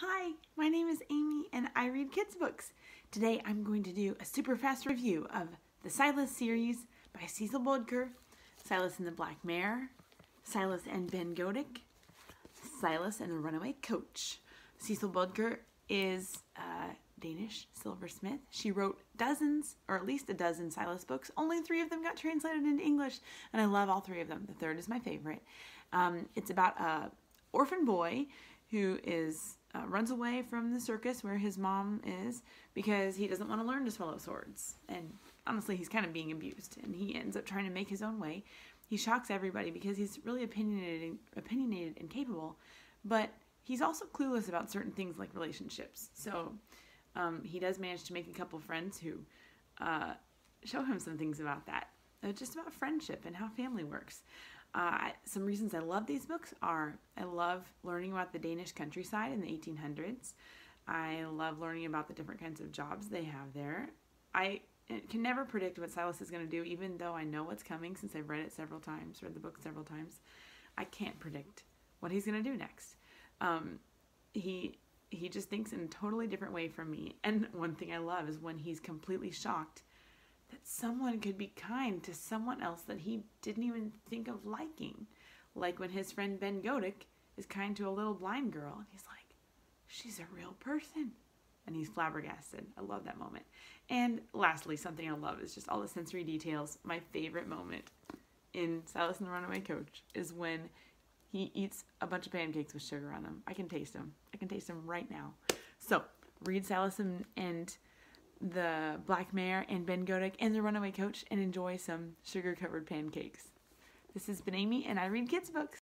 Hi, my name is Amy and I read kids books. Today I'm going to do a super fast review of the Silas series by Cecil Bodker, Silas and the Black Mare, Silas and Ben Godik, Silas and the Runaway Coach. Cecil Bodker is a Danish silversmith. She wrote dozens, or at least a dozen Silas books. Only three of them got translated into English, and I love all three of them. The third is my favorite. Um, it's about a orphan boy who is uh, runs away from the circus where his mom is because he doesn't want to learn to swallow swords. And honestly, he's kind of being abused, and he ends up trying to make his own way. He shocks everybody because he's really opinionated, and, opinionated and capable, but he's also clueless about certain things like relationships. So um, he does manage to make a couple friends who uh, show him some things about that, uh, just about friendship and how family works. Uh, some reasons I love these books are I love learning about the Danish countryside in the 1800s. I love learning about the different kinds of jobs they have there. I can never predict what Silas is going to do, even though I know what's coming since I've read it several times, read the book several times. I can't predict what he's going to do next. Um, he he just thinks in a totally different way from me. And one thing I love is when he's completely shocked that someone could be kind to someone else that he didn't even think of liking. Like when his friend Ben Godik is kind to a little blind girl, and he's like, she's a real person. And he's flabbergasted. I love that moment. And lastly, something I love is just all the sensory details. My favorite moment in Silas and the Runaway Coach is when he eats a bunch of pancakes with sugar on them. I can taste them. I can taste them right now. So, read Silas and, and the Black Mare and Ben Godik and the Runaway Coach and enjoy some sugar covered pancakes. This has been Amy and I read kids books.